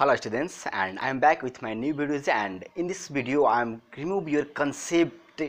hello students and i am back with my new videos. And in this video i am remove your concept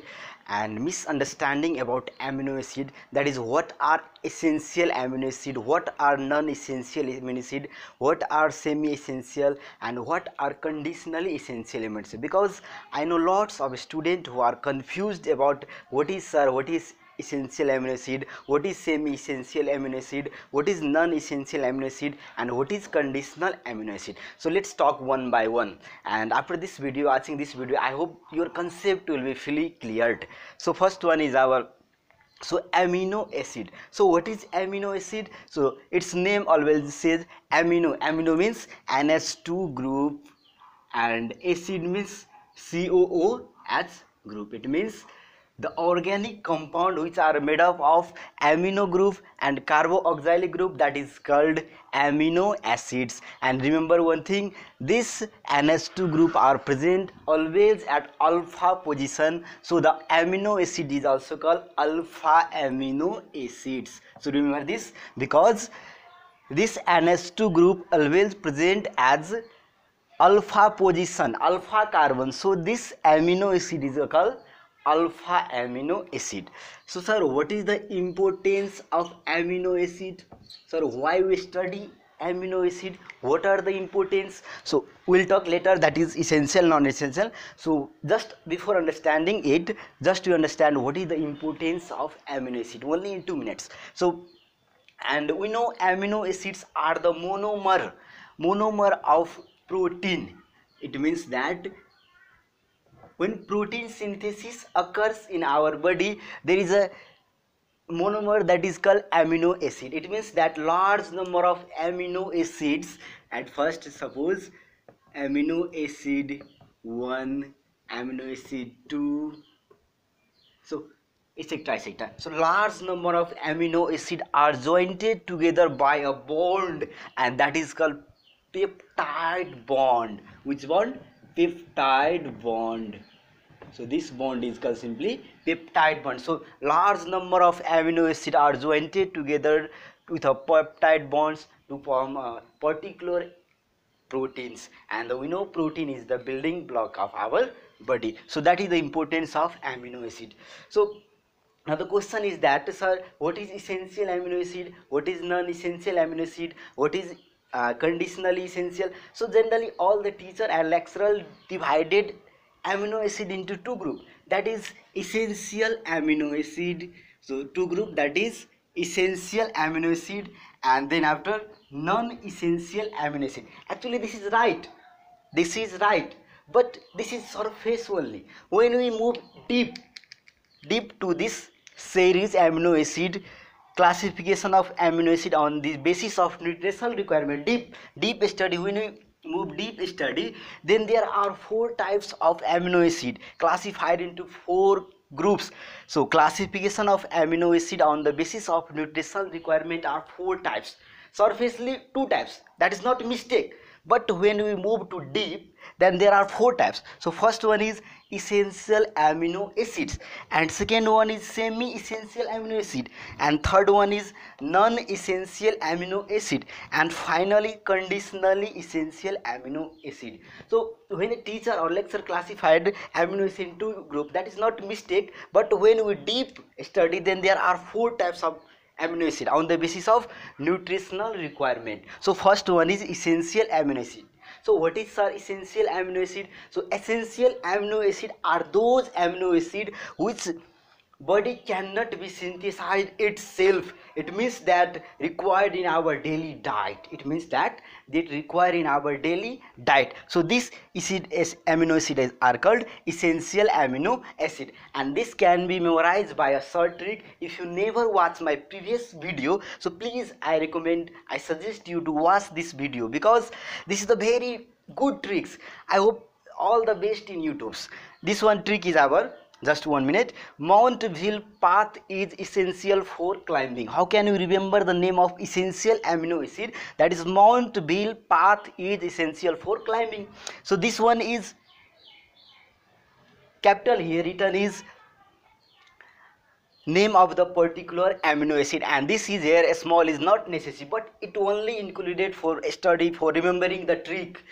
and misunderstanding about amino acid. That is what are essential amino acid what are non-essential amino acid what are semi-essential and what are conditionally essential amino acid? Because i know lots of students who are confused about what is sir what is essential amino acid what is semi essential amino acid what is non essential amino acid and what is conditional amino acid. So let's talk one by one. And after this video watching this video i hope your concept will be fully cleared. So first one is our so amino acid. So what is amino acid? So its name always says amino. Amino means NH2 group and acid means coo as group. It means the organic compound which are made up of amino group and carboxylic group that is called amino acids. And remember one thing this NH2 group are present always at alpha position. So the amino acid is also called alpha amino acids. So remember this because this NH2 group always present as alpha position alpha carbon. So this amino acid is called alpha amino acid. So sir what is the importance of amino acid? Sir why we study amino acid? What are the importance? So we'll talk later. That is essential non-essential. So just before understanding it just to understand what is the importance of amino acid. Only in two minutes. So and we know amino acids are the monomer monomer of protein. It means that when protein synthesis occurs in our body there is a monomer that is called amino acid. It means that large number of amino acids at first suppose amino acid 1 amino acid 2 so etc etc so large number of amino acid are joined together by a bond and that is called peptide bond which bond? Peptide bond so this bond is called simply peptide bond. So large number of amino acid are joined together with a peptide bonds to form a particular proteins. And we know protein is the building block of our body. So that is the importance of amino acid. So now the question is that sir what is essential amino acid? What is non-essential amino acid? What is uh, conditionally essential? So generally all the teacher and lecturer divided amino acid into two group. That is essential amino acid. So two group that is essential amino acid and then after non-essential amino acid. Actually this is right. This is right. But this is surface only. When we move deep deep to this series amino acid classification of amino acid on the basis of nutritional requirement deep deep study when we move deep study then there are four types of amino acid classified into four groups. So classification of amino acid on the basis of nutritional requirement are four types. Surfacely two types. That is not a mistake. But when we move to deep then there are four types. So first one is essential amino acids. And second one is semi essential amino acid. And third one is non essential amino acid. And finally conditionally essential amino acid. So when a teacher or lecturer classified amino acid into group that is not mistake. But when we deep study then there are four types of amino acid on the basis of nutritional requirement. So first one is essential amino acid so what is sir essential amino acid? So essential amino acid are those amino acid which body cannot be synthesized itself. It means that required in our daily diet. It means that they require in our daily diet. So is amino acids are called essential amino acid. And this can be memorized by a short trick if you never watch my previous video so please i recommend i suggest you to watch this video because this is the very good tricks. I hope all the best in youtube's. This one trick is our just one minute. Mount Veal path is essential for climbing. How can you remember the name of essential amino acid? That is mount Veal path is essential for climbing. So this one is capital. Here written is name of the particular amino acid. And this is here a small is not necessary but it only included for study for remembering the trick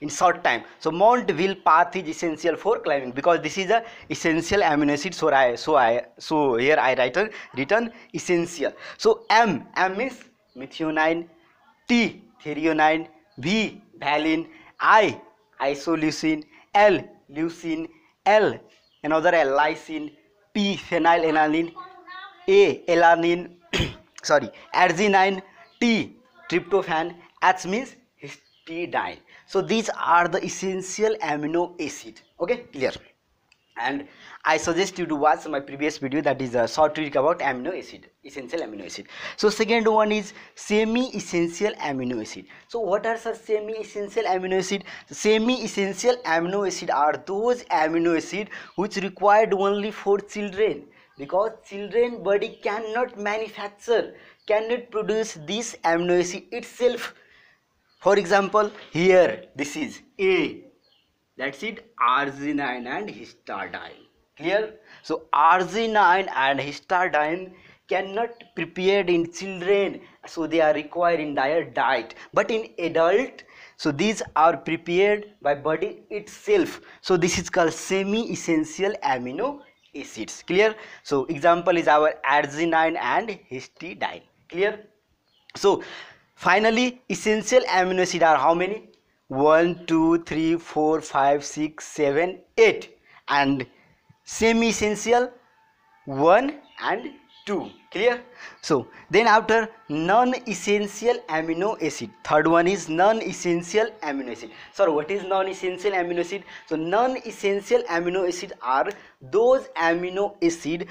in short time. So wheel path is essential for climbing because this is a essential amino acid so i so i so here i write a written essential. So m m is methionine t threonine v valine i isoleucine l leucine l another l lysine p phenylalanine a alanine sorry arginine t tryptophan h means histidine so these are the essential amino acid. Okay? Clear and I suggest you to watch my previous video that is a short trick about amino acid essential amino acid. So second one is semi essential amino acid. So what are such semi essential amino acid? Semi essential amino acid are those amino acid which required only for children. Because children body cannot manufacture cannot produce this amino acid itself for example here this is a. That's it arginine and histidine. Clear? So arginine and histidine cannot prepared in children so they are required in their diet. But in adult so these are prepared by body itself. So this is called semi essential amino acids. Clear? So example is our arginine and histidine. Clear? So finally essential amino acid are how many? 1 2 3 4 5 6 7 8 and semi essential 1 and 2 clear? So then after non essential amino acid third one is non essential amino acid. So what is non essential amino acid? So non essential amino acid are those amino acid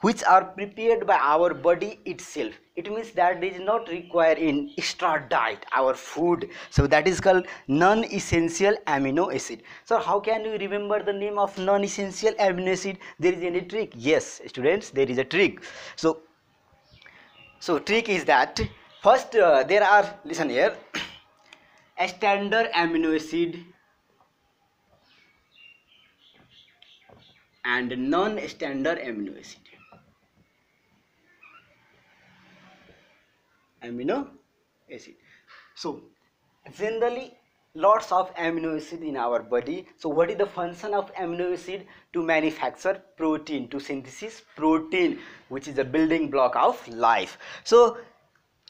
which are prepared by our body itself. It means that is not required in extra diet our food. So that is called non-essential amino acid. So how can you remember the name of non-essential amino acid? There is any trick? Yes students there is a trick. So so trick is that first uh, there are listen here a standard amino acid and non-standard amino acid amino acid. So generally lots of amino acid in our body. So what is the function of amino acid? To manufacture protein to synthesis protein which is a building block of life. So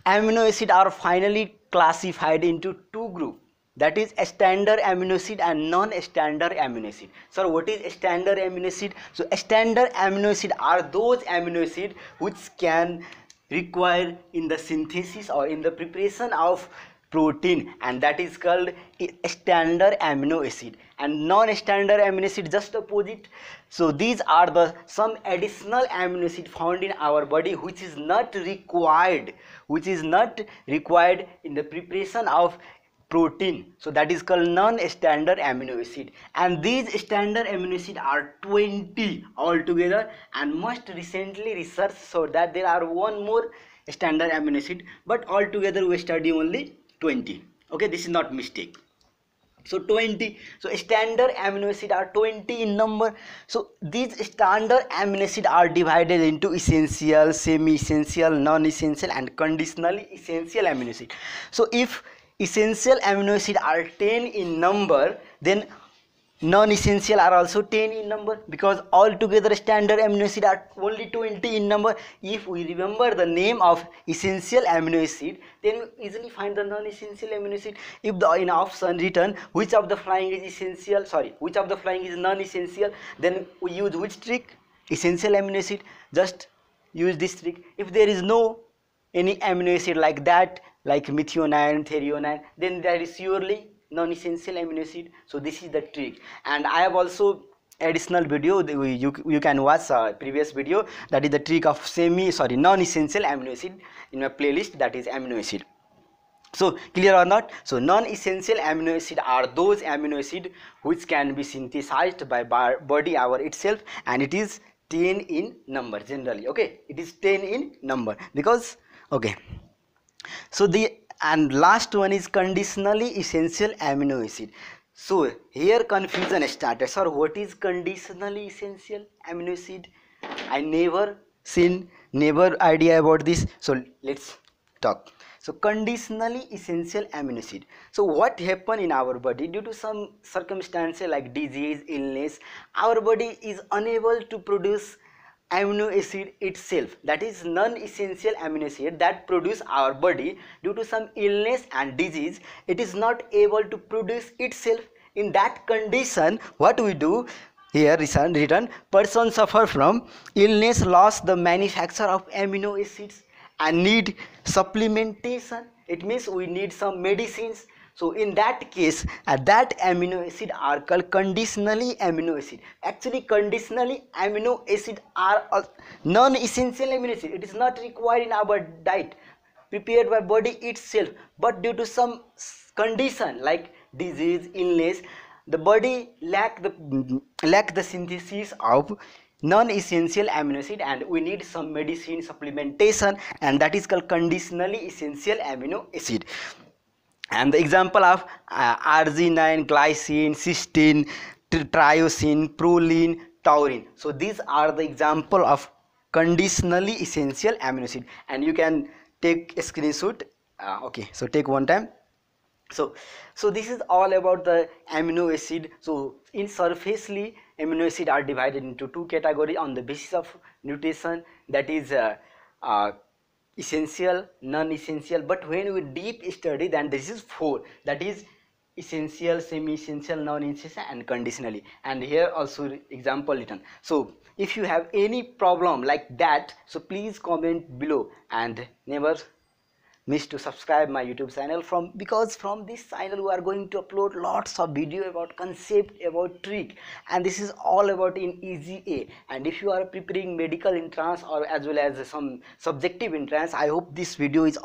amino acid are finally classified into two groups that is standard amino acid and non-standard amino acid. So what is standard amino acid? So standard amino acid are those amino acid which can required in the synthesis or in the preparation of protein and that is called standard amino acid. And non-standard amino acid just opposite. So these are the some additional amino acid found in our body which is not required which is not required in the preparation of protein. So that is called non-standard amino acid. And these standard amino acid are 20 altogether. And most recently research so that there are one more standard amino acid but altogether we study only 20 okay this is not mistake. So 20 so standard amino acid are 20 in number. So these standard amino acid are divided into essential semi essential non essential and conditionally essential amino acid. So if essential amino acid are 10 in number then non-essential are also 10 in number because altogether standard amino acid are only 20 in number. If we remember the name of essential amino acid then easily find the non-essential amino acid if the in option written which of the flying is essential sorry which of the flying is non-essential then we use which trick? Essential amino acid just use this trick. If there is no any amino acid like that like methionine threonine then that is surely non-essential amino acid. So this is the trick. And i have also additional video you, you can watch uh, previous video. That is the trick of semi sorry non-essential amino acid in my playlist. That is amino acid. So clear or not? So non-essential amino acid are those amino acid which can be synthesized by body our itself and it is 10 in number generally. Okay? It is 10 in number. Because okay so the and last one is conditionally essential amino acid. So here confusion started. Sir what is conditionally essential amino acid? I never seen never idea about this. So let's talk. So conditionally essential amino acid. So what happen in our body? Due to some circumstances like disease illness our body is unable to produce amino acid itself that is non-essential amino acid that produce our body due to some illness and disease it is not able to produce itself. In that condition what we do here written person suffer from illness loss the manufacture of amino acids and need supplementation. It means we need some medicines so in that case uh, that amino acid are called conditionally amino acid. Actually conditionally amino acid are non-essential amino acid. It is not required in our diet prepared by body itself. But due to some condition like disease illness the body lack the lack the synthesis of non-essential amino acid and we need some medicine supplementation and that is called conditionally essential amino acid and the example of uh, arginine glycine cysteine tyrosine proline taurine. So these are the example of conditionally essential amino acid. And you can take a screenshot uh, okay so take one time. So so this is all about the amino acid. So in surfacely amino acid are divided into two categories on the basis of nutrition. That is uh, uh, essential non-essential. But when we deep study then this is four. That is essential semi-essential non-essential and conditionally. And here also example written. So if you have any problem like that so please comment below. And never miss to subscribe my youtube channel from because from this channel we are going to upload lots of video about concept about trick and this is all about in easy a. And if you are preparing medical entrance or as well as some subjective entrance i hope this video is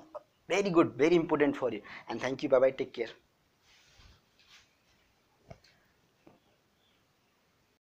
very good very important for you. And thank you. Bye bye take care